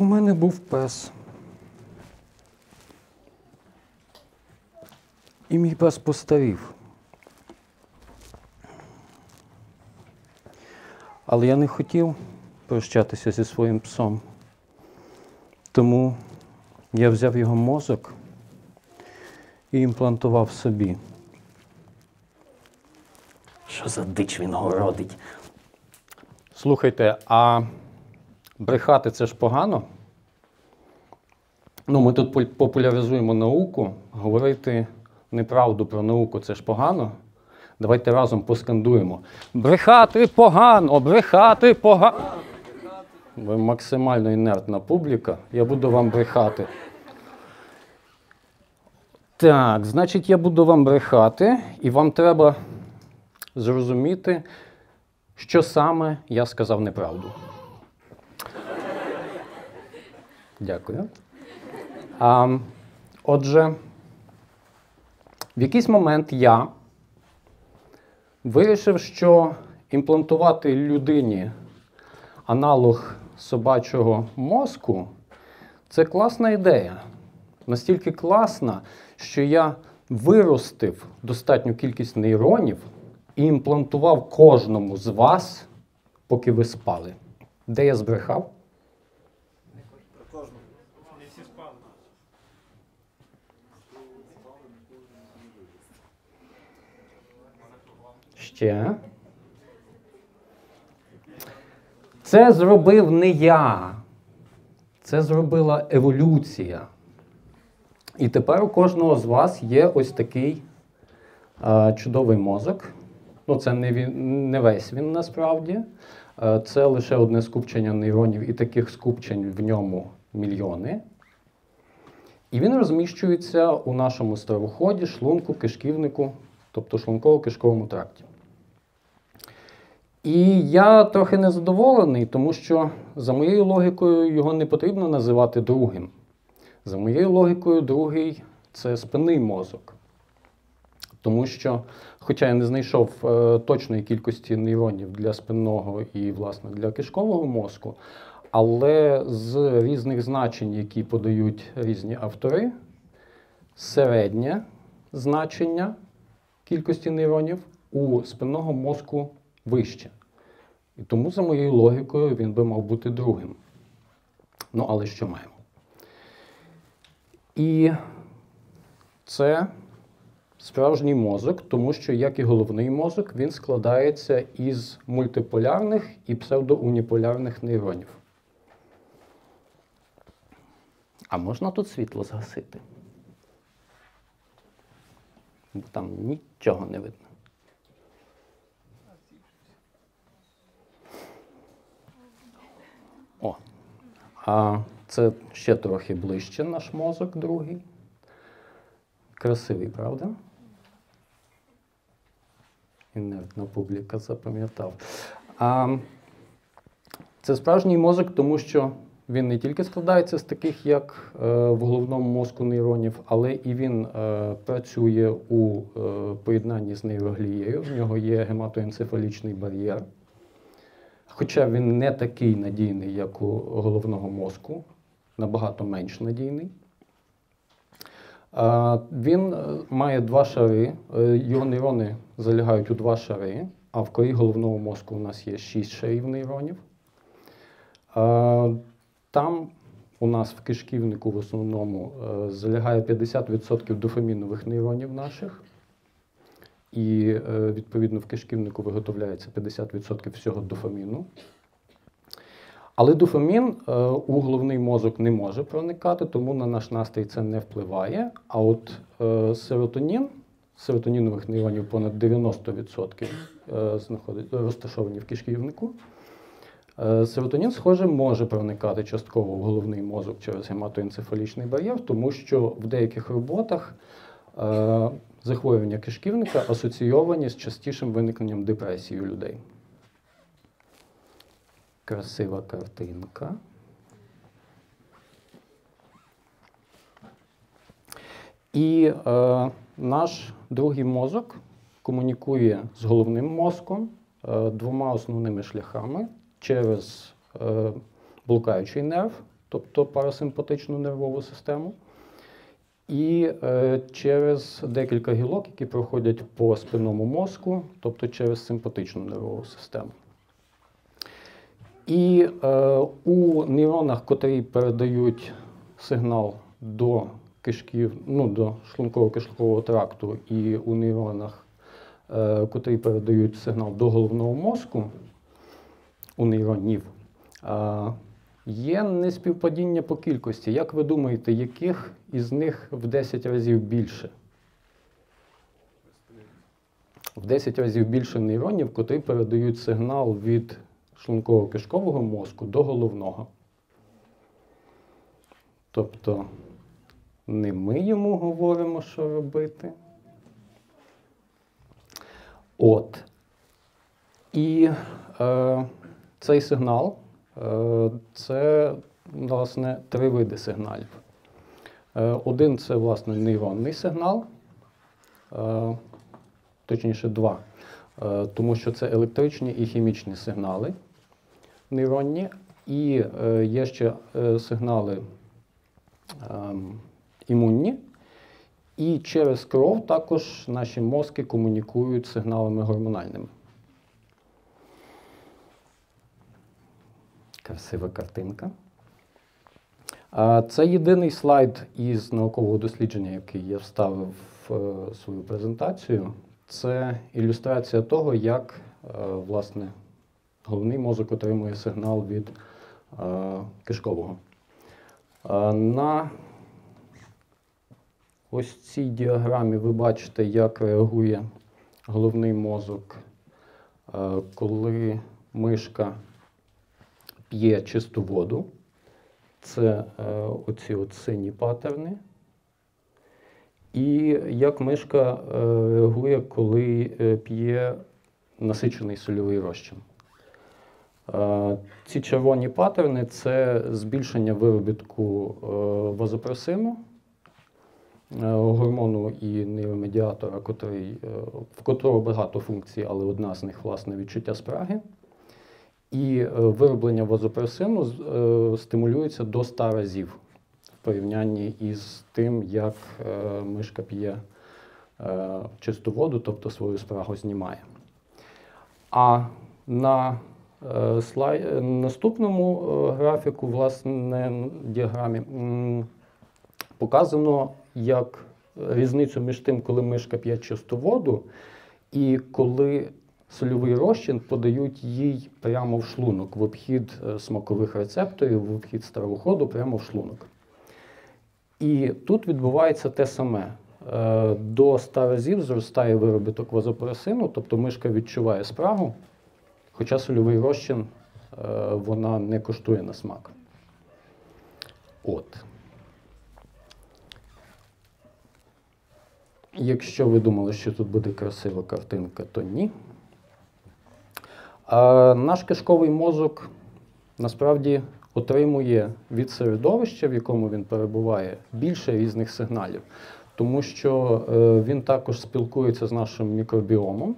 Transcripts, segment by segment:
У мене був пес. І мій пес постарів. Але я не хотів прощатися зі своїм псом. Тому я взяв його мозок і імплантував собі. Що за дич він городить? Слухайте, а брехати це ж погано? Ну, ми тут популяризуємо науку, говорити неправду про науку це ж погано. Давайте разом поскандуємо. Брехати погано, брехати погано. Ви максимально інертна публіка. Я буду вам брехати. Так, значить, я буду вам брехати, і вам треба зрозуміти, що саме я сказав неправду. Дякую. А, отже, в якийсь момент я вирішив, що імплантувати людині аналог собачого мозку це класна ідея. Настільки класна, що я виростив достатню кількість нейронів і імплантував кожному з вас, поки ви спали. Де я збрехав? Ще. Це зробив не я. Це зробила еволюція. І тепер у кожного з вас є ось такий е, чудовий мозок. Ну, це не, він, не весь він насправді. Е, це лише одне скупчення нейронів, і таких скупчень в ньому мільйони. І він розміщується у нашому староході, шлунку, кишківнику, тобто шлунково-кишковому тракті. І я трохи незадоволений, тому що за моєю логікою його не потрібно називати другим. За моєю логікою, другий це спинний мозок. Тому що, хоча я не знайшов е, точної кількості нейронів для спинного і, власне, для кишкового мозку, але з різних значень, які подають різні автори, середнє значення кількості нейронів у спинного мозку вище. І тому, за моєю логікою, він би мав бути другим. Ну, але що маємо? І це справжній мозок, тому що, як і головний мозок, він складається із мультиполярних і псевдоуніполярних нейронів. А можна тут світло згасити? Там нічого не видно. О. А це ще трохи ближче наш мозок другий. Красивий, правда? Інертна публіка запам'ятав. А, це справжній мозок, тому що він не тільки складається з таких, як е, в головному мозку нейронів, але і він е, працює у е, поєднанні з нейроглією. В нього є гематоенцефалічний бар'єр. Хоча він не такий надійний, як у головного мозку, набагато менш надійний. Він е, має два шари, е, його нейрони залягають у два шари, а в корі головного мозку у нас є шість шарів нейронів. Там у нас в кишківнику в основному е, залягає 50% дофамінових нейронів наших. І е, відповідно в кишківнику виготовляється 50% всього дофаміну. Але дофамін е, у головний мозок не може проникати, тому на наш настрій це не впливає. А от е, серотонін, серотонінових нейронів понад 90% е, розташовані в кишківнику. Серотонін, схоже, може проникати частково в головний мозок через гематоенцефалічний бар'єр, тому що в деяких роботах захворювання кишківника асоційовані з частішим виникненням депресії у людей. Красива картинка. І е, наш другий мозок комунікує з головним мозком е, двома основними шляхами через е, блукаючий нерв тобто парасимпатичну нервову систему, і е, через декілька гілок, які проходять по спинному мозку, тобто через симпатичну нервову систему. І е, у нейронах, котрі передають сигнал до кишків, ну, до шлунково-кишкового тракту, і у нейронах, е, котрі передають сигнал до головного мозку, у нейронів, е, є неспівпадіння по кількості. Як ви думаєте, яких із них в 10 разів більше? В 10 разів більше нейронів, котрі передають сигнал від шлунково-кишкового мозку до головного. Тобто не ми йому говоримо, що робити. От. І е, цей сигнал це, власне, три види сигналів. Е, один це, власне, нейронний сигнал, е, точніше, два. Е, тому що це електричні і хімічні сигнали нейронні, і е, є ще е, сигнали ем, імунні. І через кров також наші мозки комунікують сигналами гормональними. Красива картинка. Це єдиний слайд із наукового дослідження, який я вставив в е, свою презентацію. Це ілюстрація того, як е, власне головний мозок отримує сигнал від е, кишкового. На ось цій діаграмі ви бачите, як реагує головний мозок, коли мишка п'є чисту воду. Це е, оці от сині патерни. І як мишка е, реагує, коли е, п'є насичений сольовий розчин. Е, Ці червоні патерни це збільшення виробітку е, вазопресину, гормону і нейромедіатора, в котрого багато функцій, але одна з них власне відчуття спраги. І е, вироблення вазопресину е, стимулюється до 100 разів в порівнянні із тим, як е, мишка п'є чисту воду, тобто свою спрагу знімає. А на слай... наступному графіку, власне, діаграмі, показано, як різницю між тим, коли мишка п'є чисту воду, і коли сольовий розчин подають їй прямо в шлунок, в обхід е, смакових рецепторів, в обхід стравоходу, прямо в шлунок. І тут відбувається те саме. Е, До 100 разів зростає виробіток вазопресину, тобто мишка відчуває спрагу, хоча сольовий розчин е, вона не коштує на смак. От. Якщо ви думали, що тут буде красива картинка, то ні. А наш кишковий мозок насправді отримує від середовища, в якому він перебуває, більше різних сигналів, тому що е, він також спілкується з нашим мікробіомом,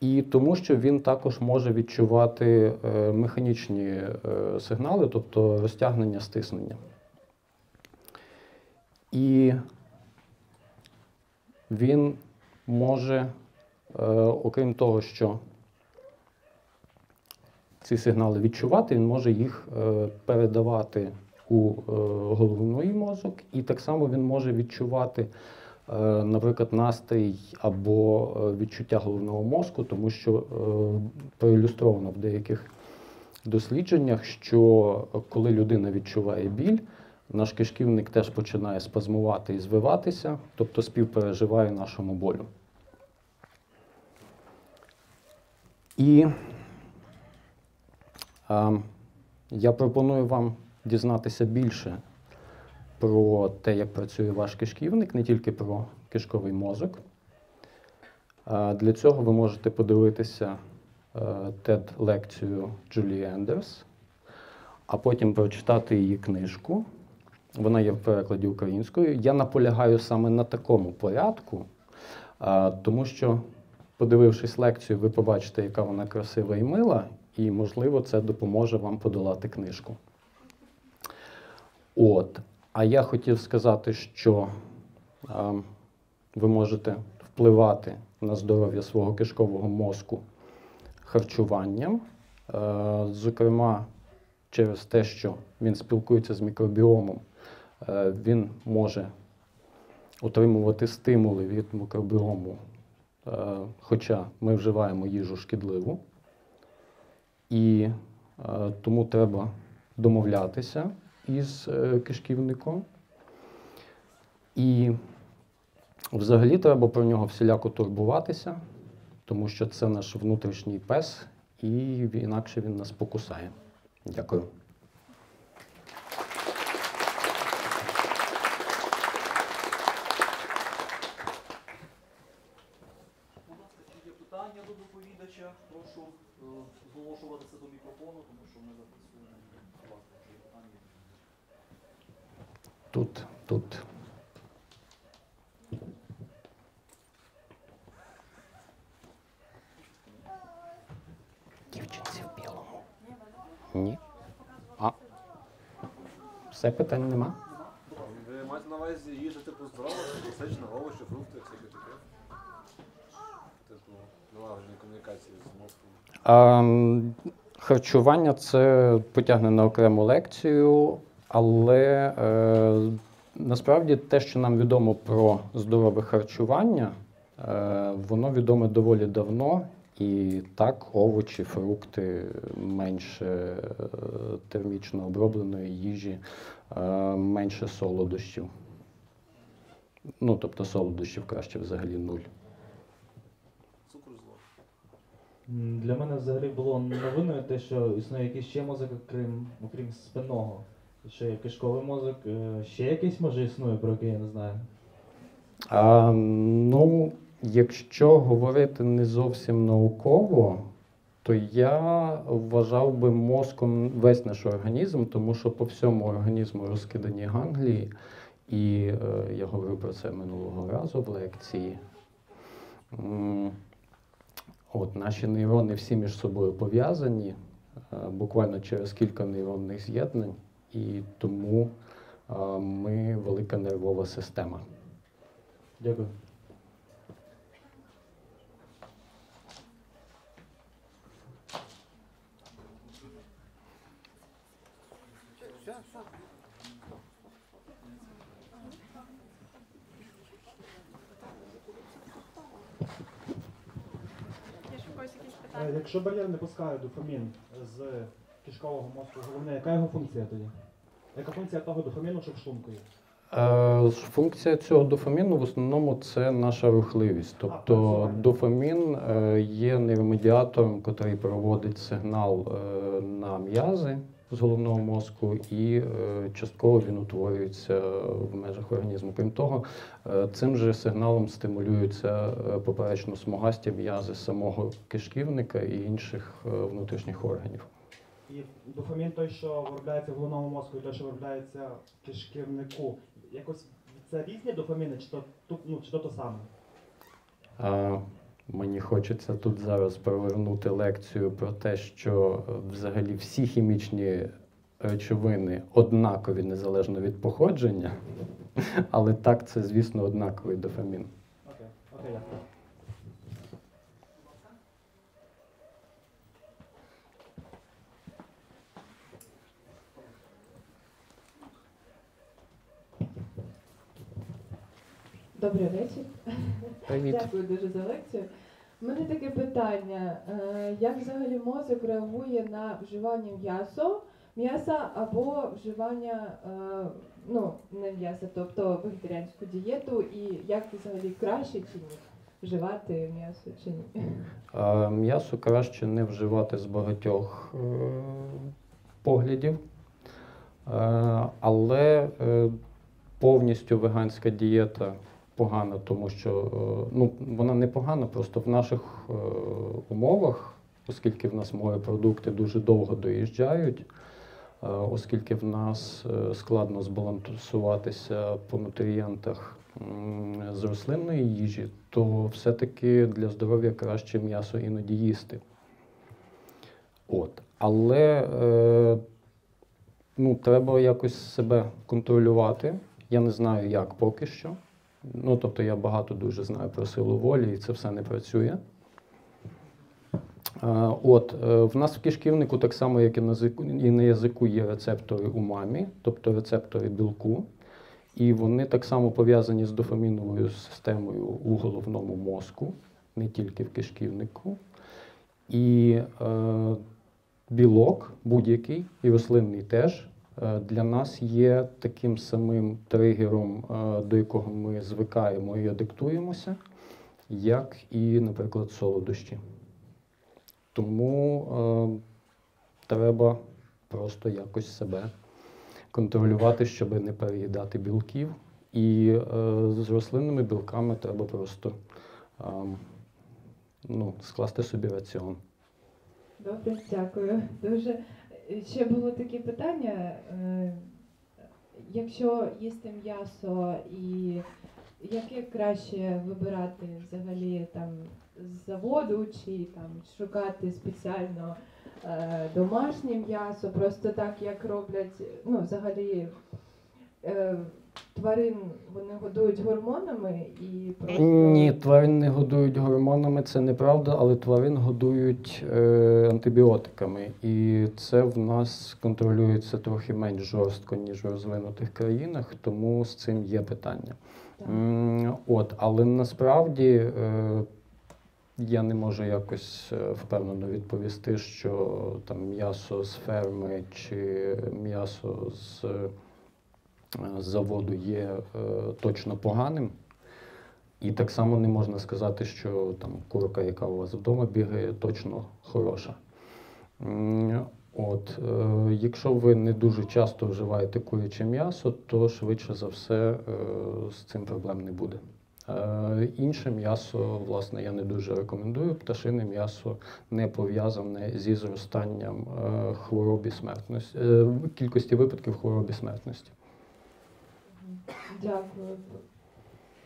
і тому, що він також може відчувати е, механічні е, сигнали, тобто розтягнення стиснення. І він може, окрім того, що ці сигнали відчувати, він може їх е, передавати у е, головний мозок, і так само він може відчувати, е, наприклад, настрій або відчуття головного мозку, тому що проілюстровано в деяких дослідженнях, що коли людина відчуває біль, наш кишківник теж починає спазмувати і звиватися, тобто співпереживає нашому болю. І я пропоную вам дізнатися більше про те, як працює ваш кишківник, не тільки про кишковий мозок. Для цього ви можете подивитися TED-лекцію Джулії Ендерс, а потім прочитати її книжку. Вона є в перекладі українською. Я наполягаю саме на такому порядку, тому що, подивившись лекцію, ви побачите, яка вона красива і мила, і, можливо, це допоможе вам подолати книжку. От. А я хотів сказати, що е, ви можете впливати на здоров'я свого кишкового мозку харчуванням, е, зокрема, через те, що він спілкується з мікробіомом, е, він може отримувати стимули від мікробіому, е, хоча ми вживаємо їжу шкідливу. І е, тому треба домовлятися із е, кишківником. І взагалі треба про нього всіляко турбуватися, тому що це наш внутрішній пес, і інакше він нас покусає. Дякую. Будь ласка, чи є питання до доповідача? Прошу е, мікрофону, тому що ми записуємо. Будь ласка, питання? Тут, тут. Дівчинці в білому. Ні. А. Все питань нема? Ви маєте на увазі їжа типу здорова, класична, овочі, фрукти, всяке таке. Типу, налагодження комунікації з мозком. Харчування це потягне на окрему лекцію, але е, насправді те, що нам відомо про здорове харчування, е, воно відоме доволі давно. І так, овочі, фрукти, менше е, термічно обробленої їжі, е, менше солодощів. Ну, тобто солодощів краще взагалі нуль. Для мене взагалі було новиною те, що існує якийсь ще мозок, окрім, окрім спинного. Що є кишковий мозок, е, ще якийсь може існує, про який я не знаю. А, ну, якщо говорити не зовсім науково, то я вважав би мозком весь наш організм, тому що по всьому організму розкидані ганглії, і е, я говорив про це минулого разу в лекції. От, наші нейрони всі між собою пов'язані, е, буквально через кілька нейронних з'єднань, і тому е, ми велика нервова система. Дякую. Є ж в когось якісь Е, питання? Якщо бар'єр не пускає дофамін з кишкового мозку, головне, яка його функція тоді? Яка функція того дофаміну, що в шлунку є? Функція цього дофаміну в основному це наша рухливість. Тобто дофамін е, є нейромедіатором, який проводить сигнал е, на м'язи з головного мозку, і е, частково він утворюється в межах організму. Крім того, цим же сигналом стимулюються е, поперечно-смугасті м'язи самого кишківника і інших внутрішніх органів. І дофамін той, що виробляється в головному мозку, і той, що виробляється в кишківнику, якось це різні дофаміни, чи то, ну, чи то, то саме? А, Мені хочеться тут зараз провернути лекцію про те, що е, взагалі всі хімічні речовини однакові незалежно від походження, але так, це, звісно, однаковий дофамін. Окей, окей, Добрий вечір. Привіт. Дякую дуже за лекцію. У мене таке питання: Е, як взагалі мозок реагує на вживання м'ясо, м'яса або вживання е, ну, не м'яса, тобто вегетаріанську дієту, і як взагалі краще чи ні? Вживати м'ясо чи ні? А, М'ясо краще не вживати з багатьох е, поглядів, Е, але е, повністю веганська дієта погана, тому що е, ну, вона не погана, просто в наших е, умовах, оскільки в нас морепродукти дуже довго доїжджають, е, оскільки в нас складно збалансуватися по нутрієнтах з рослинної їжі, то все-таки для здоров'я краще м'ясо іноді їсти. От. Але е, ну, треба якось себе контролювати. Я не знаю, як поки що. Ну, тобто я багато дуже знаю про силу волі, і це все не працює. Е, От, е, в нас в кишківнику, так само, як і на, язику, і на язику, є рецептори умамі, тобто рецептори білку. І вони так само пов'язані з дофаміновою системою у головному мозку, не тільки в кишківнику. І е, білок будь-який, і рослинний теж, для нас є таким самим тригером, е, до якого ми звикаємо і адиктуємося, як і, наприклад, солодощі. Тому е, треба просто якось себе контролювати, щоб не переїдати білків. І е, з рослинними білками треба просто е, ну, скласти собі раціон. Добре, дякую. Дуже ще було таке питання. е, Якщо їсти м'ясо і яке краще вибирати взагалі там з заводу чи там шукати спеціально е, домашнє м'ясо, просто так як роблять, ну взагалі е, тварин вони годують гормонами і просто Ні, тварин не годують гормонами, це неправда, але тварин годують е, антибіотиками. І це в нас контролюється трохи менш жорстко, ніж в розвинутих країнах, тому з цим є питання. Так. От, але насправді е, я не можу якось е, впевнено відповісти, що там м'ясо з ферми чи м'ясо з заводу є е, точно поганим. І так само не можна сказати, що там курка, яка у вас вдома бігає, точно хороша. От, е, якщо ви не дуже часто вживаєте куряче м'ясо, то швидше за все е, з цим проблем не буде. Е, інше м'ясо, власне, я не дуже рекомендую. Пташине м'ясо не пов'язане зі зростанням е, хвороб і смертності, е, кількості випадків хвороб і смертності. Дякую.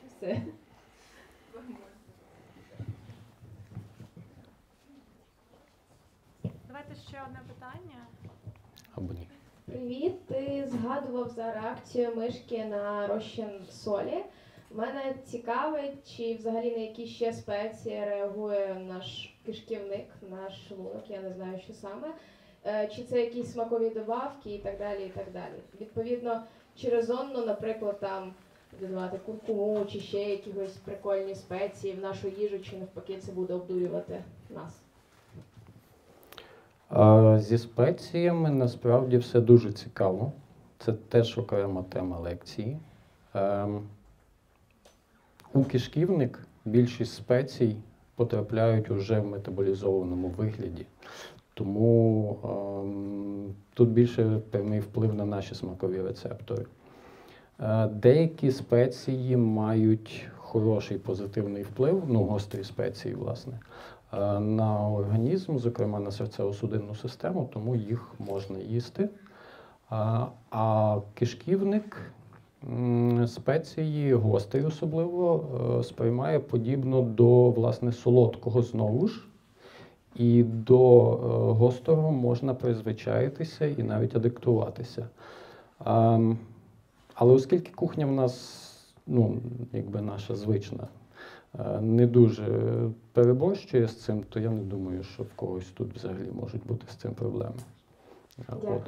Все. Давайте ще одне питання. Або ні. Привіт, ти згадував за реакцію мишки на розчин солі. Мене цікавить, чи взагалі на які ще спеції реагує наш кишківник, наш шлунок, я не знаю, що саме. Е, Чи це якісь смакові добавки і так далі, і так далі. Відповідно, чи резонно, наприклад, там додавати куркуму чи ще якісь прикольні спеції в нашу їжу, чи навпаки це буде обдурювати нас. А, Зі спеціями насправді все дуже цікаво. Це теж окрема тема лекції. Ем, у кишківник більшість спецій потрапляють уже в метаболізованому вигляді. Тому ем, тут більше певний вплив на наші смакові рецептори. Е, Деякі спеції мають хороший позитивний вплив, ну, гострі спеції, власне, е, на організм, зокрема на серцево-судинну систему, тому їх можна їсти. А, а кишківник спеції, гострі особливо, е, сприймає подібно до власне солодкого знову ж. І до е, гострого можна призвичаїтися і навіть адаптуватися. Ем, але оскільки кухня в нас, ну, якби наша звична, е, не дуже переборщує з цим, то я не думаю, що в когось тут взагалі можуть бути з цим проблеми. Дякую.